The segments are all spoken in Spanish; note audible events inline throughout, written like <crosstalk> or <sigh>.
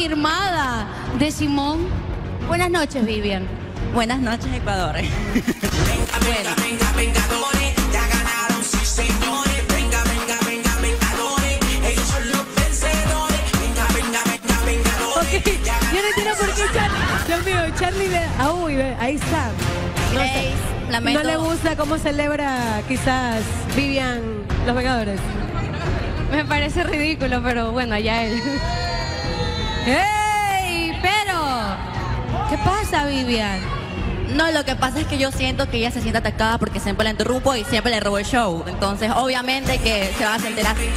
afirmada de Simón? Buenas noches, Vivian. Buenas noches, Ecuador. <laughs> Bueno. Ok, yo no entiendo por qué Charlie. Dios mío, Charlie le. Ah, uy, ve, ahí está. No, Grace, no le gusta cómo celebra quizás Vivian los Vengadores. Me parece ridículo, pero bueno, allá él. <laughs> ¡Ey! Pero, ¿qué pasa, Vivian? No, lo que pasa es que yo siento que ella se siente atacada porque siempre la interrumpo y siempre le robo el show. Entonces, obviamente que se va a sentir así.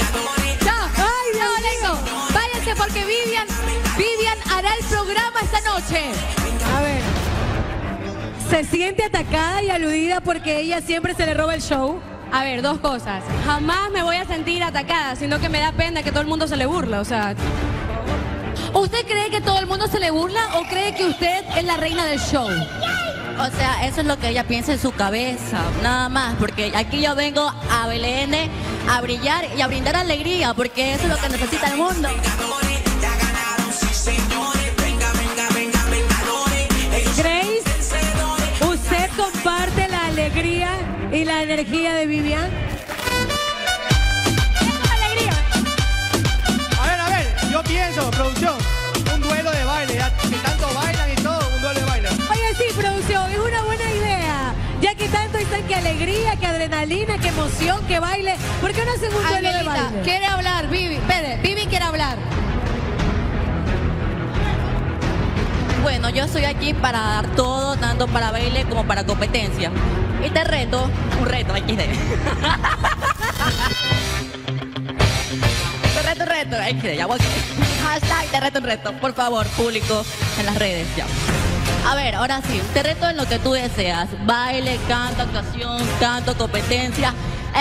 ¡Chao! ¡Ay, no, Leco! Váyanse porque Vivian, Vivian hará el programa esta noche. A ver. Se siente atacada y aludida porque ella siempre se le roba el show. A ver, dos cosas. Jamás me voy a sentir atacada, sino que me da pena que todo el mundo se le burla. O sea, ¿Usted cree que todo el mundo se le burla o cree que usted es la reina del show? O sea, eso es lo que ella piensa en su cabeza, nada más, porque aquí yo vengo a Belén a brillar y a brindar alegría, porque eso es lo que necesita el mundo. Grace, ¿usted comparte la alegría y la energía de Vivian? Alegría, que adrenalina, que emoción, que baile. ¿Por qué no hacen un duelo de baile? quiere hablar, Vivi. Espere, Vivi quiere hablar. Bueno, yo estoy aquí para dar todo, tanto para baile como para competencia. Y te reto, un reto, XD. te <laughs> reto, un reto, XD, ya voy. <laughs> Hashtag, te reto, un reto, por favor, público en las redes, ya. A ver, ahora sí, te reto en lo que tú deseas. Baile, canto, actuación, canto, competencia,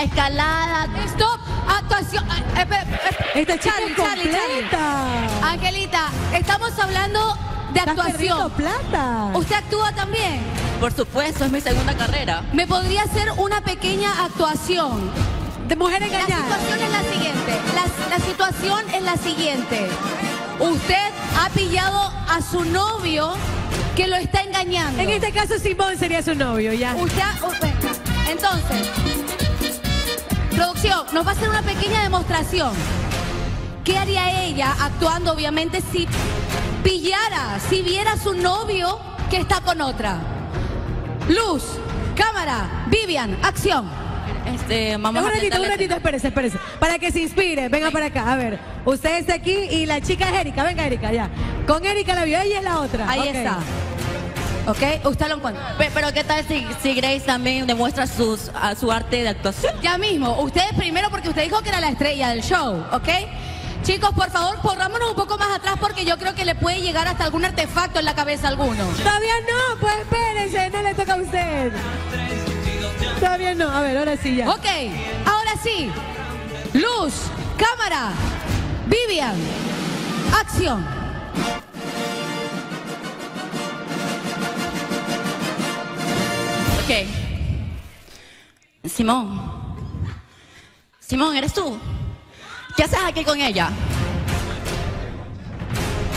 escalada. Stop, actuación. eh. Esta chica Charlie, Charlie, Charlie. Angelita, estamos hablando de actuación. plata. ¿Usted actúa también? Por supuesto, es mi segunda carrera. ¿Me podría hacer una pequeña actuación? De mujer La engañada. situación es la siguiente. La, la situación es la siguiente. Usted ha pillado a su novio que lo está engañando. En este caso, Simón sería su novio, ya. Usted, ha- u- venga. entonces, producción, nos va a hacer una pequeña demostración. ¿Qué haría ella actuando, obviamente, si pillara, si viera a su novio que está con otra? Luz, cámara, Vivian, acción. Este, vamos un a ratito, un ratito, espérese, espérese. Para que se inspire, venga para acá. A ver, usted está aquí y la chica es Erika. Venga, Erika, ya. Con Erika la vio, ella es la otra. Ahí está. ¿Ok? Usted lo encuentra. Pe- Pero ¿qué tal si, si Grace también demuestra sus, a su arte de actuación? Ya mismo, ustedes primero porque usted dijo que era la estrella del show, ¿ok? Chicos, por favor, corrámonos un poco más atrás porque yo creo que le puede llegar hasta algún artefacto en la cabeza a alguno. Todavía no, pues espérese, no le toca a usted. Todavía no, a ver, ahora sí ya. Ok, ahora sí. Luz, cámara, Vivian, acción. Ok. Simón. Simón, ¿eres tú? ¿Qué haces aquí con ella?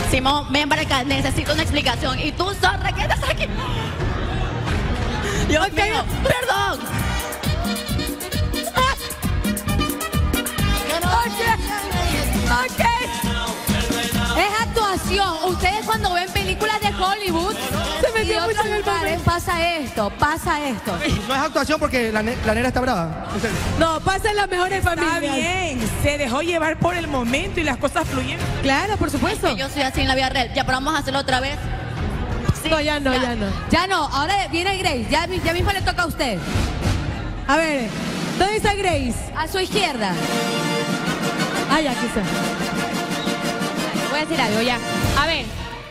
Simón, ven para acá, necesito una explicación. ¿Y tú, zorra, qué haces aquí? Dios mío, perdón. Ok. Es actuación. Ustedes cuando pasa esto, pasa esto. No es actuación porque la, ne- la nena está brava. En serio. No, pasen las mejores familias. Está bien, se dejó llevar por el momento y las cosas fluyeron. Claro, por supuesto. Que yo soy así en la vida real. Ya, pero vamos a hacerlo otra vez. No, ya no, ya no. Ya no, ahora viene Grace, ya, ya mismo le toca a usted. A ver, ¿dónde está Grace? A su izquierda. Ah, ya, voy a decir algo ya. A ver,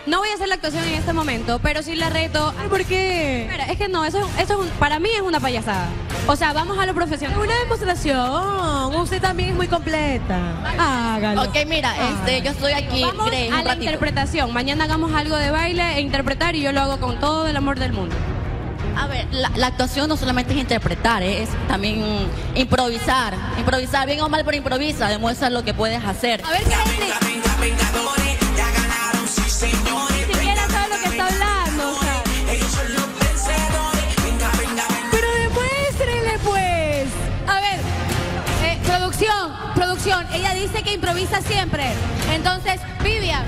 no voy a hacer la actuación en este momento, pero sí la reto. Ay, ¿Por qué? Espera, es que no, eso, eso es un- para mí es una payasada. O sea, vamos a lo Es profesional. una demostración. Usted también es muy completa. Hágalo. Ok, mira, este, yo estoy aquí, Vamos Grace, a la ratito. interpretación. Mañana hagamos algo de baile e interpretar y yo lo hago con todo el amor del mundo. A ver, la, la actuación no solamente es interpretar, ¿eh? es también improvisar. Improvisar, bien o mal, pero improvisa, demuestra lo que puedes hacer. A ver, ¿qué? Ni siquiera sabe lo que está hablando. Pero demuéstrenle, pues. A ver, eh, producción, producción. Ella dice que improvisa siempre. Entonces, Vivian,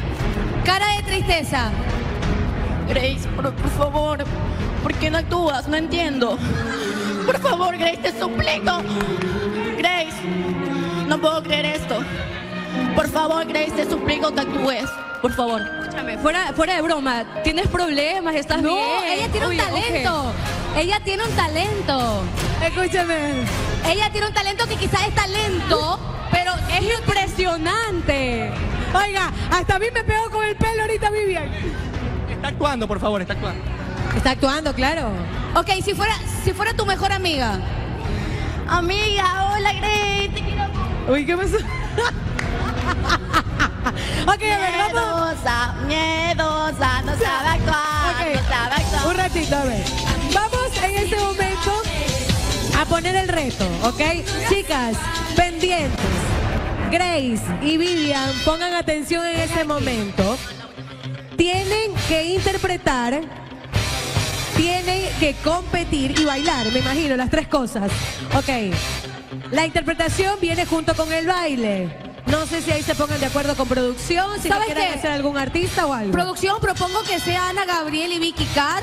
cara de tristeza. Grace, por favor, ¿por qué no actúas? No entiendo. Por favor, Grace, te suplico. Grace, no puedo creer esto. Por favor, Grace, te suplico que actúes. Por favor. Escúchame, fuera, fuera de broma, tienes problemas, estás No, bien. ella tiene un Uy, talento. Ella tiene un talento. Escúchame. Ella tiene un talento que quizás es talento, pero Es impresionante. Oiga, hasta a mí me pegó con el pelo ahorita, Vivian. Está actuando, por favor, está actuando. Está actuando, claro. Ok, si fuera, si fuera tu mejor amiga. Amiga, hola, Grace, te quiero Uy, ¿qué pasó? <laughs> ok, a ver, vamos. Miedosa, miedosa, no sabe actuar, Ok. no sabe actuar. Un ratito, a ver. Vamos en este momento a poner el reto, ¿ok? Chicas, pendientes. Grace y Vivian, pongan atención en este momento. Tienen que interpretar, tienen que competir y bailar, me imagino, las tres cosas. Ok. La interpretación viene junto con el baile. No sé si ahí se pongan de acuerdo con producción, si ¿Sabes quieren qué? hacer algún artista o algo. Producción, propongo que sea Ana Gabriel y Vicky Cat.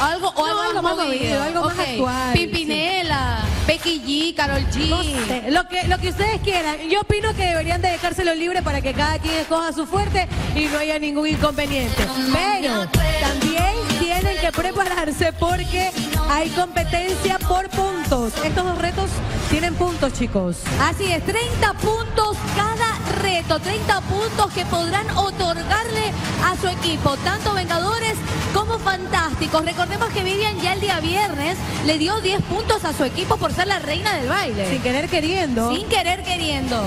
Algo, o No, algo, más movido. movido, algo más actual, Pimpinela, Becky G, Carol G. No sé, lo que, lo que ustedes quieran. Yo opino que deberían de dejárselo libre para que cada quien escoja su fuerte y no haya ningún inconveniente. Pero prepararse porque hay competencia por puntos. Estos dos retos tienen puntos, chicos. Así es, 30 puntos cada reto, 30 puntos que podrán otorgarle a su equipo, tanto Vengadores como Fantásticos. Recordemos que Vivian ya el día viernes le dio 10 puntos a su equipo por ser la reina del baile. Sin querer queriendo. Sin querer queriendo.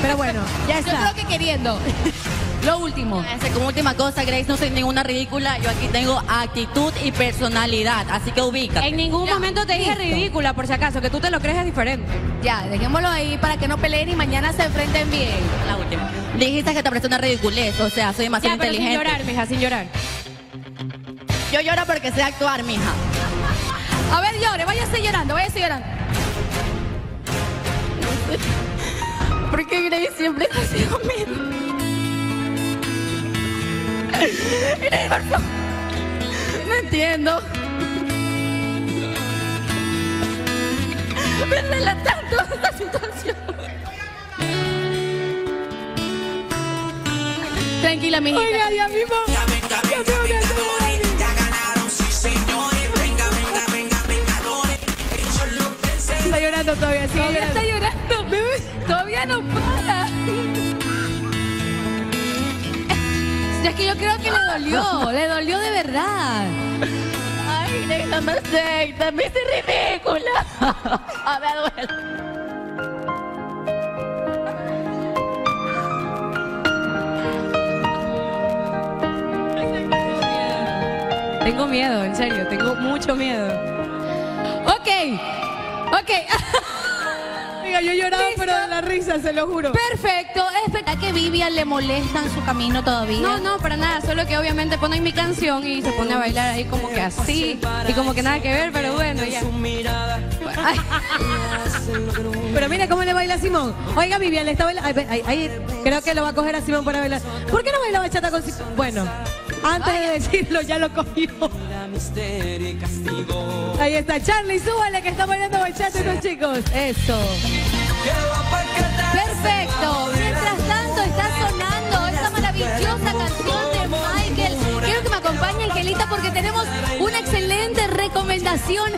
Pero bueno, ya Yo está. creo que queriendo. <laughs> Lo último. Como última cosa, Grace, no soy ninguna ridícula. Yo aquí tengo actitud y personalidad, así que ubícate. En ningún Ya, momento te dije listo. ridícula, por si acaso, que tú te lo crees es diferente. Ya, dejémoslo ahí para que no peleen y mañana se enfrenten bien. La última. Dijiste que te parece una ridiculez, o sea, soy demasiado Ya, pero sin inteligente. llorar, mija, sin llorar. Yo lloro porque sé actuar, mija. A ver, llore, váyase llorando, váyase llorando. <laughs> Porque Grace siempre ha sido mi. No entiendo. Me duele tanto esta situación. Tranquila, mijita. Oiga, ya mismo. Ya mismo me hace Está llorando todavía, sí. Todavía está llorando. Todavía no para. Es que yo creo que le dolió, le dolió de verdad. Ay, Grace, no me acepta, me hice ridícula. A ver, duele. Tengo miedo, en serio, tengo mucho miedo. Ok, ok. <laughs> Yo lloraba, ¿Listo? pero de la risa, se lo juro. Perfecto. Es verdad que Vivian le molesta en su camino todavía. No, no, para nada, solo que obviamente ponen mi canción y se pone a bailar ahí como que así y como que nada que ver, pero bueno, ya. Ay, <laughs> Pero mira cómo le baila Simón. Oiga, Vivian, le está bailando. Ahí creo que lo va a coger a Simón para bailar. ¿Por qué no baila bachata con Simón? Bueno, antes de decirlo, ya lo cogió. Ahí está, Charlie, súbale que está bailando bachata estos chicos. Eso. perfecto. Mientras tanto está sonando esta maravillosa canción de Michael. Quiero que me acompañe Angelita porque tenemos una excelente recomendación